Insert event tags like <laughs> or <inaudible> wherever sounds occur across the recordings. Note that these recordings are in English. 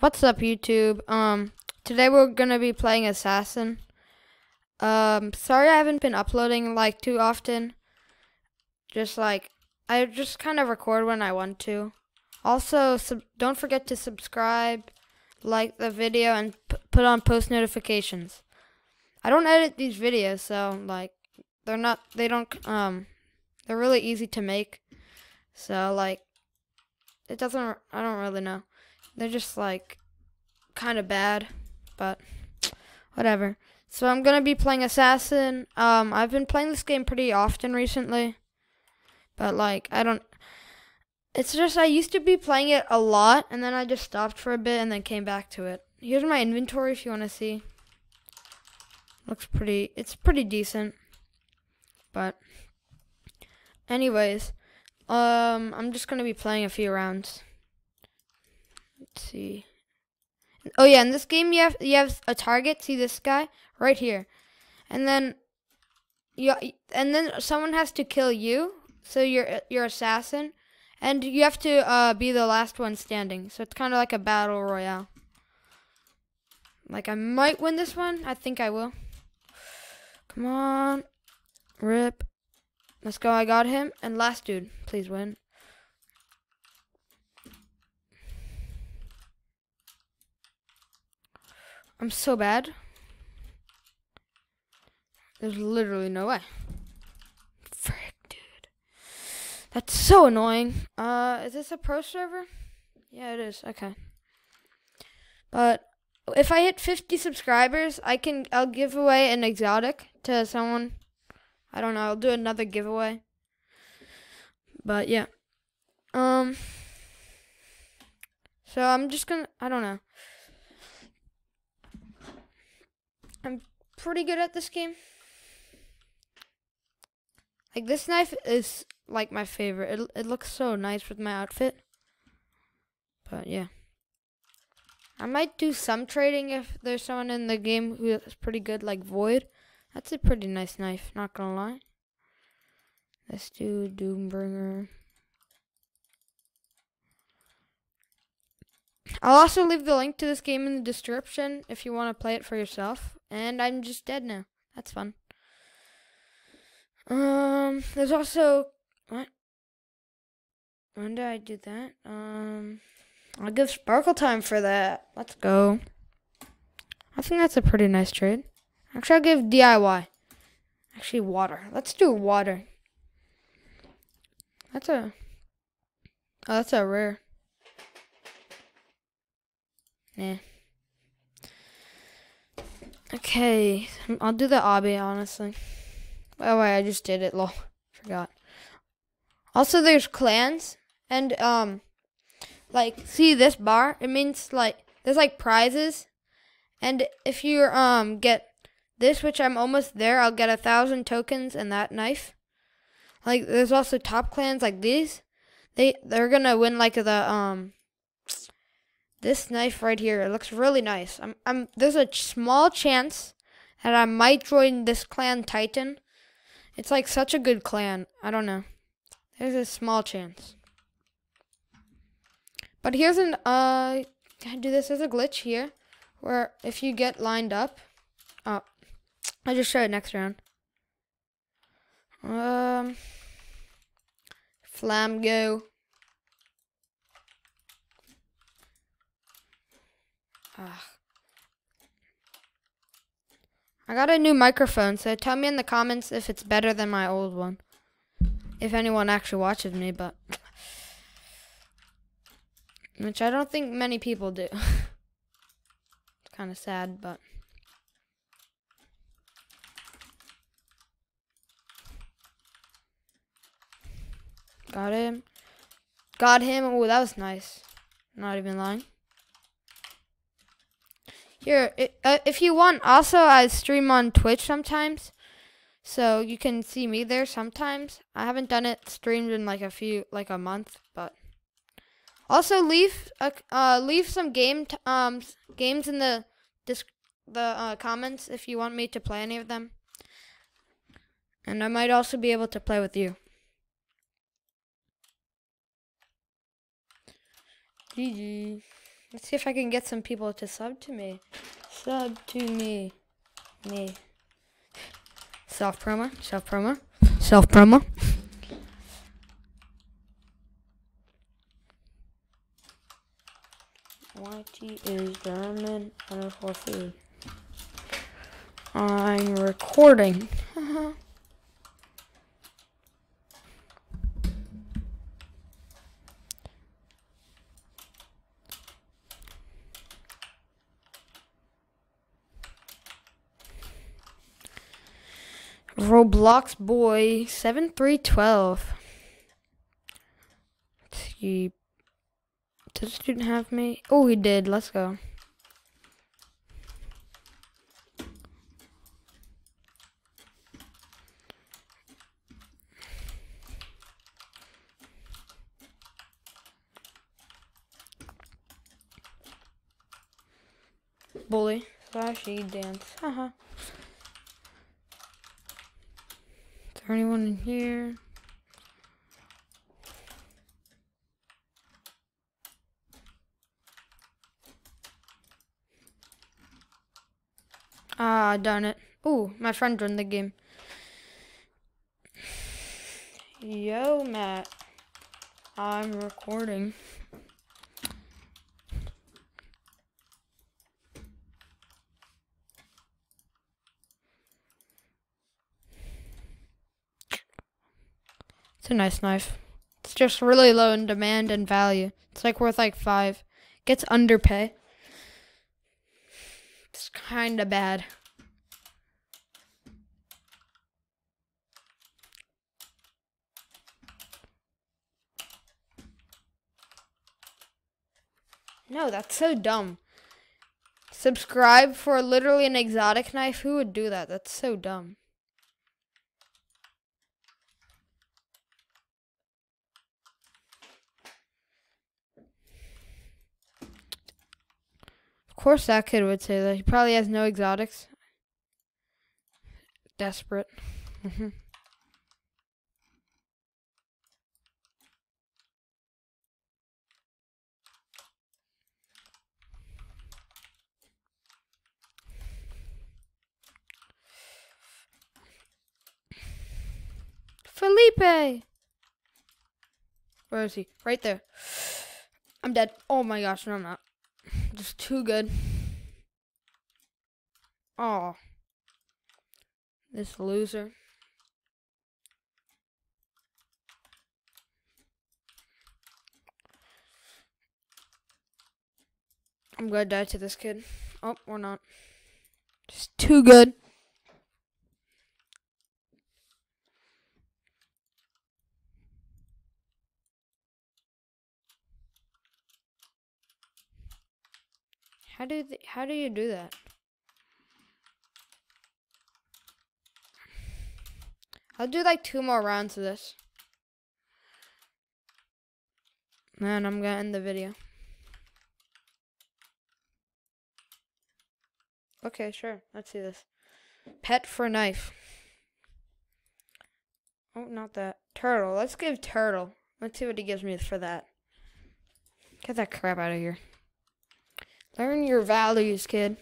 What's up, YouTube? Um, today we're gonna be playing Assassin. Um, sorry I haven't been uploading like too often. Just like I just kind of record when I want to. Also, don't forget to subscribe, like the video, and put on post notifications. I don't edit these videos, so like they're not they don't um they're really easy to make. So like it doesn't I don't really know. They're just like kind of bad, but whatever. So I'm gonna be playing Assassin. Um, I've been playing this game pretty often recently, but like I don't. It's just I used to be playing it a lot, and then I just stopped for a bit, and then came back to it. Here's my inventory if you want to see. Looks pretty. It's pretty decent, but anyways, um, I'm just gonna be playing a few rounds. Let's see. Oh yeah, in this game you have you have a target. See this guy right here, and then you and then someone has to kill you. So you're you're assassin, and you have to uh, be the last one standing. So it's kind of like a battle royale. Like I might win this one. I think I will. Come on, rip. Let's go. I got him. And last dude, please win. I'm so bad. There's literally no way. Frick, dude. That's so annoying. Uh, is this a pro server? Yeah, it is. Okay. But if I hit 50 subscribers, I can I'll give away an exotic to someone. I don't know. I'll do another giveaway. But yeah. Um So I'm just going to I don't know. I'm pretty good at this game. Like this knife is like my favorite. It it looks so nice with my outfit. But yeah. I might do some trading if there's someone in the game who is pretty good like Void. That's a pretty nice knife, not gonna lie. Let's do Doombringer. I'll also leave the link to this game in the description if you want to play it for yourself. And I'm just dead now. That's fun. Um, there's also what? When did I do that? Um, I'll give Sparkle time for that. Let's go. I think that's a pretty nice trade. Actually, I'll give DIY. Actually, water. Let's do water. That's a. Oh, that's a rare. Yeah. Okay, I'll do the obby, honestly. Oh, wait, I just did it, lol. Forgot. Also, there's clans, and, um, like, see this bar? It means, like, there's, like, prizes, and if you, um, get this, which I'm almost there, I'll get a thousand tokens and that knife. Like, there's also top clans like these. They, they're gonna win, like, the, um, this knife right here. It looks really nice. I'm, I'm, there's a small chance that I might join this clan Titan. It's like such a good clan. I don't know. There's a small chance. But here's an, uh, I do this? There's a glitch here where if you get lined up, oh, I'll just show it next round. Um, Flamgo. Ugh. I got a new microphone, so tell me in the comments if it's better than my old one. If anyone actually watches me, but. <sighs> Which I don't think many people do. <laughs> it's kind of sad, but. Got him. Got him. Oh, that was nice. Not even lying. Here, uh, if you want, also I stream on Twitch sometimes, so you can see me there sometimes. I haven't done it streamed in like a few, like a month, but also leave uh, uh leave some game um games in the disc the uh, comments if you want me to play any of them, and I might also be able to play with you. GG. Let's see if I can get some people to sub to me. Sub to me. Me. Self promo. Self promo. Self promo. YT is German underscore food. I'm recording. <laughs> Roblox boy seven three twelve. He did the student have me? Oh, he did. Let's go. Bully. Flashy dance. Haha. Anyone in here? Ah, darn it. Ooh, my friend joined the game. Yo, Matt. I'm recording. It's a nice knife. It's just really low in demand and value. It's like worth like five. Gets underpay. It's kinda bad. No, that's so dumb. Subscribe for literally an exotic knife? Who would do that? That's so dumb. Course that kid would say that. He probably has no exotics. Desperate. Mm-hmm. Felipe! Where is he? Right there. I'm dead. Oh my gosh, no I'm not. Too good. Oh. This loser. I'm gonna die to this kid. Oh, or not. Just too good. How do how do you do that? I'll do like two more rounds of this. Man, I'm gonna end the video. Okay, sure. Let's see this. Pet for knife. Oh, not that. Turtle. Let's give turtle. Let's see what he gives me for that. Get that crap out of here. Learn your values, kid.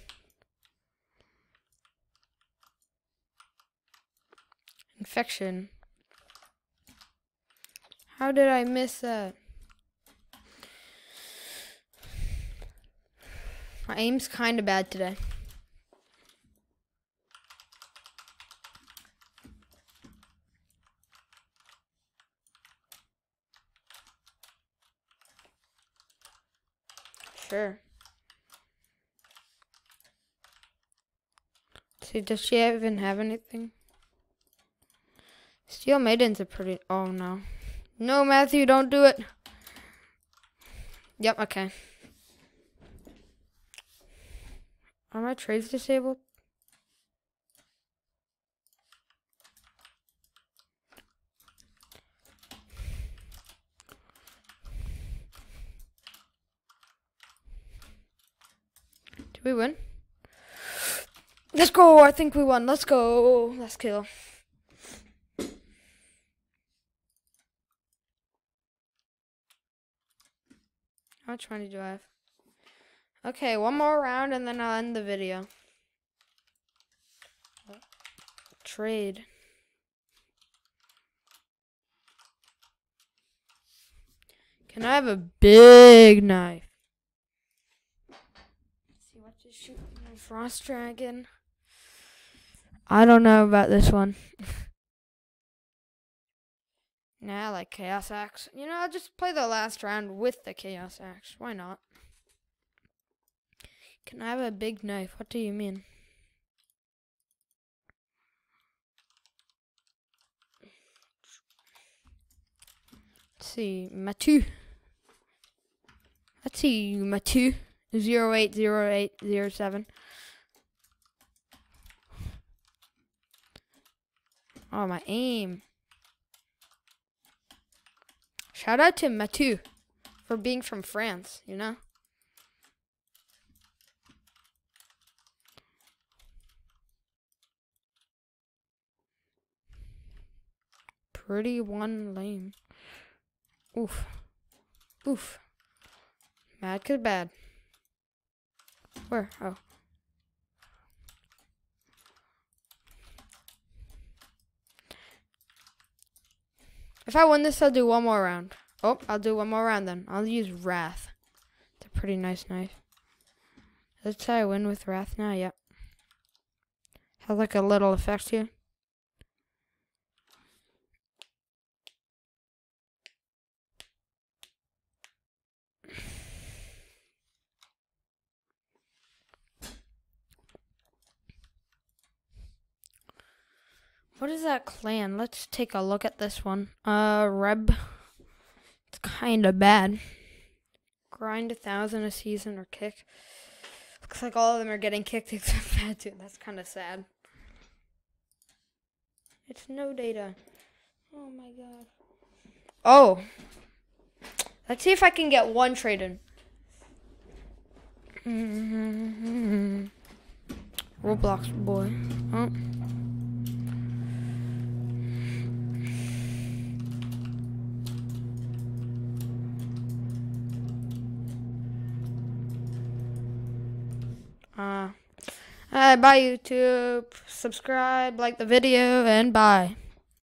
Infection. How did I miss that? My aim's kind of bad today. Sure. See, does she even have anything? Steel Maidens are pretty. Oh no. No, Matthew, don't do it. Yep, okay. Are my trades disabled? Did we win? Let's go. I think we won. Let's go. Let's kill. How much money do I have? Okay, one more round and then I'll end the video. Trade. Can I have a big knife? Let's see what to shoot. Frost dragon. I don't know about this one. <laughs> nah, I like Chaos Axe. You know, I'll just play the last round with the Chaos Axe. Why not? Can I have a big knife? What do you mean? Let's see, Matu. Let's see, Matu. 080807. Oh, my aim. Shout out to Mathieu for being from France, you know? Pretty one lame. Oof. Oof. Mad cause bad. Where? Oh. If I win this, I'll do one more round. Oh, I'll do one more round then. I'll use Wrath. It's a pretty nice knife. Let's say I win with Wrath now. Yep. Has like a little effect here. What is that clan? Let's take a look at this one. Uh, Reb. It's kind of bad. Grind a thousand a season or kick. Looks like all of them are getting kicked <laughs> except that too. That's kind of sad. It's no data. Oh my god. Oh. Let's see if I can get one trade in. <laughs> Roblox boy. Oh. Uh, bye YouTube. Subscribe, like the video, and bye.